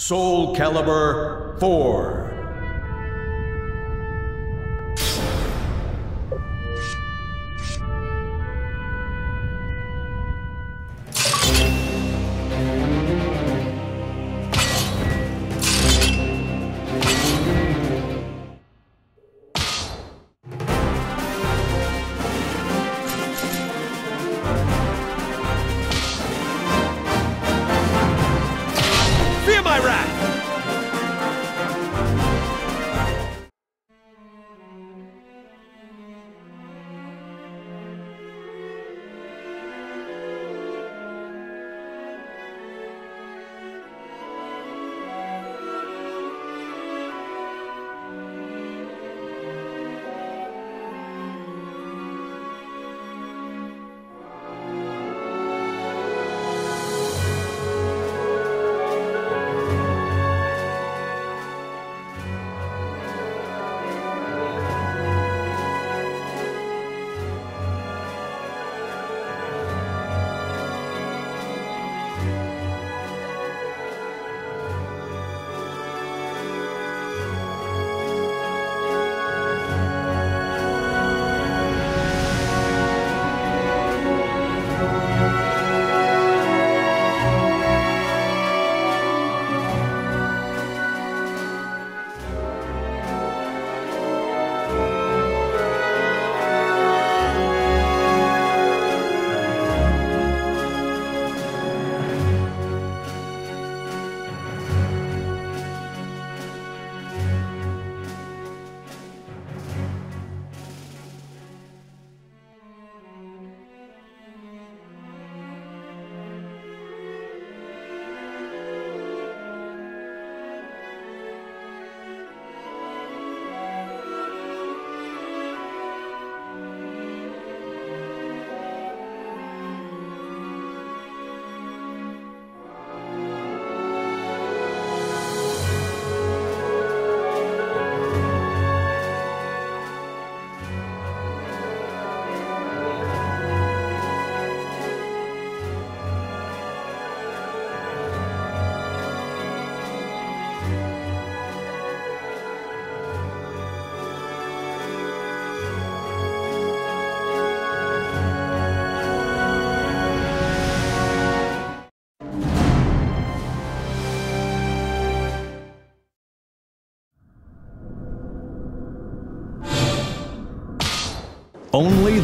Soul Calibur 4.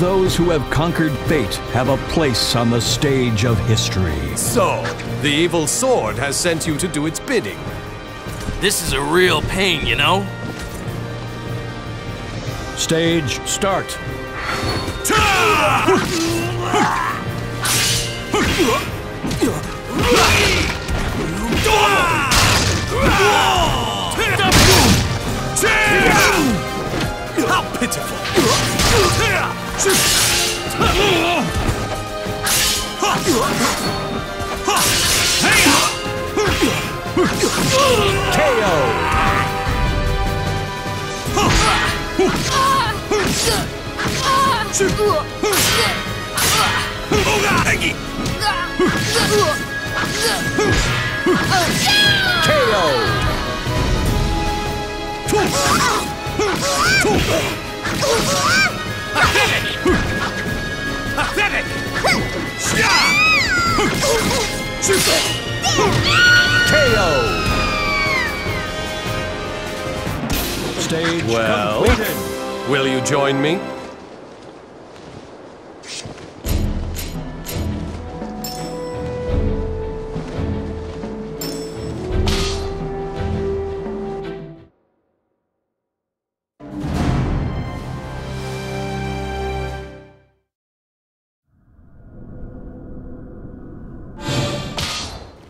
Those who have conquered fate have a place on the stage of history. So, the evil sword has sent you to do its bidding. This is a real pain, you know? Stage start. How pitiful! Pathetic! KO. Stage Well? completed. Will you join me?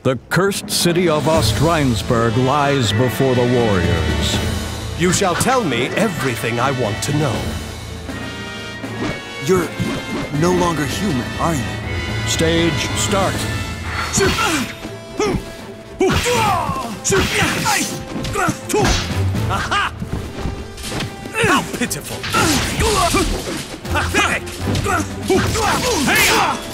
The cursed city of Ostrheinsburg lies before the warriors. You shall tell me everything I want to know. You're no longer human, are you? Stage start. How pitiful! Pathetic! Hey! Ah!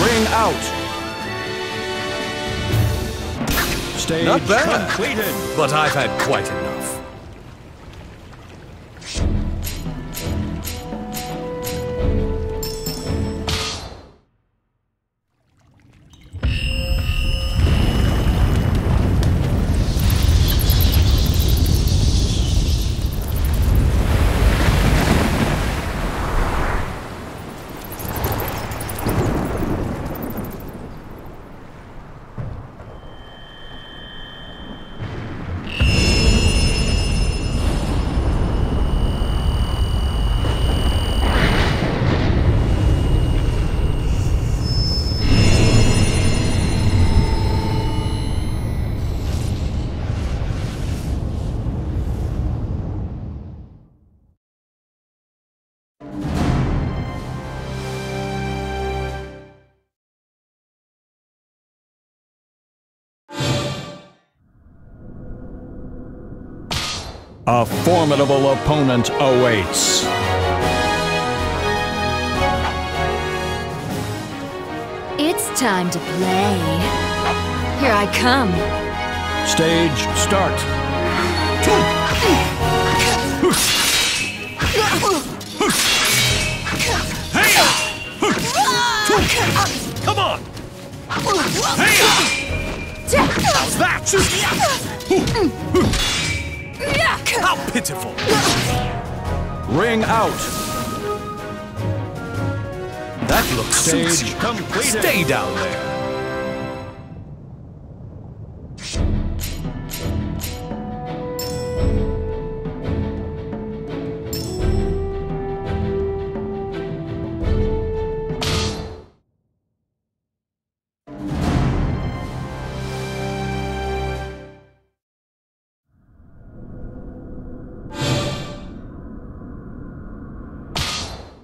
Ring out. Stage Not bad. completed. But I've had quite enough. A formidable opponent awaits. It's time to play. Here I come. Stage start. Come on! Hey! How's that? Mm. How pitiful! Ring out. That looks Stage suits Stay down there.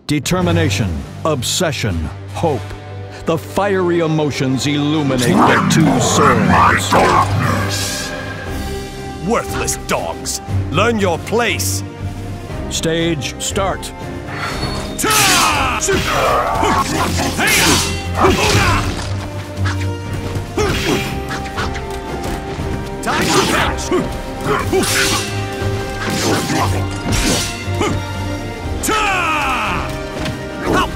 Determination, obsession, hope. The fiery emotions illuminate the two souls. Worthless dogs! Learn your place! Stage start. Time to catch!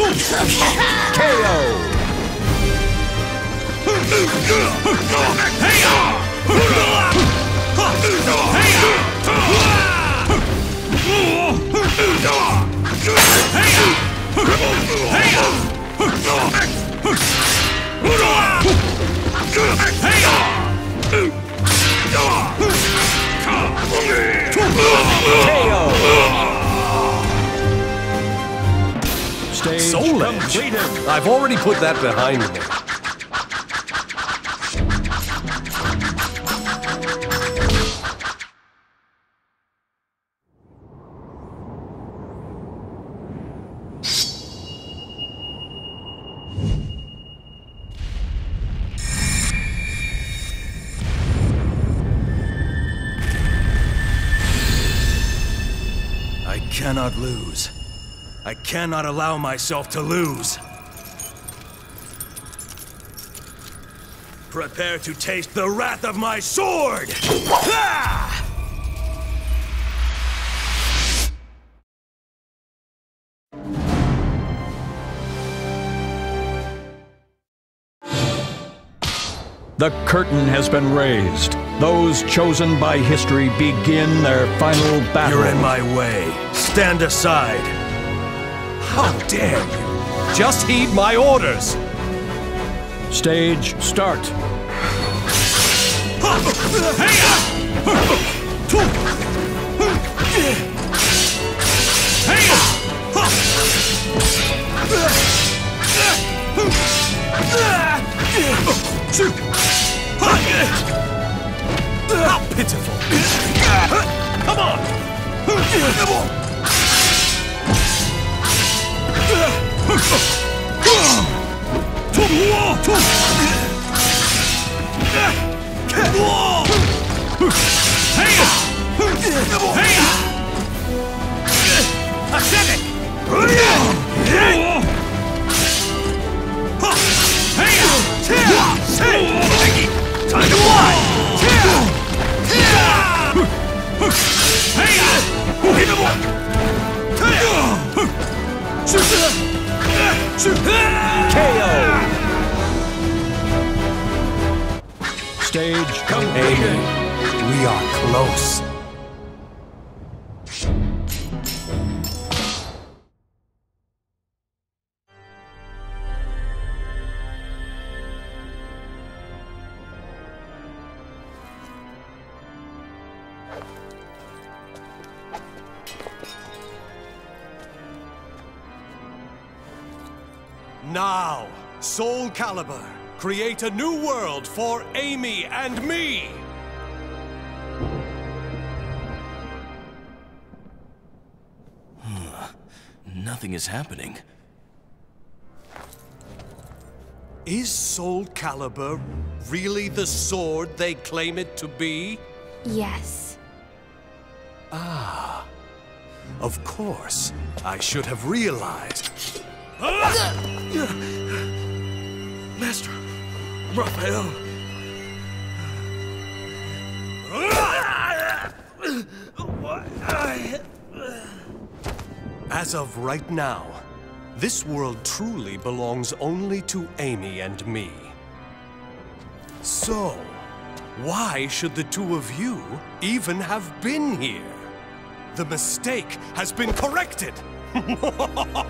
to catch! KO. How pitiful! KO. Stage Soul Edge? completed. I've already put that behind me. Cannot lose. I cannot allow myself to lose. Prepare to taste the wrath of my sword! The curtain has been raised. Those chosen by history begin their final battle. You're in my way. Stand aside. How dare you? Just heed my orders! Stage start. How pitiful! Come on! Now, Soul Calibur, create a new world for Amy and me! Nothing is happening. Is Soul Calibur really the sword they claim it to be? Yes. Ah. Of course. I should have realized. Master Raphael. As of right now, this world truly belongs only to Amy and me. So, why should the two of you even have been here? The mistake has been corrected!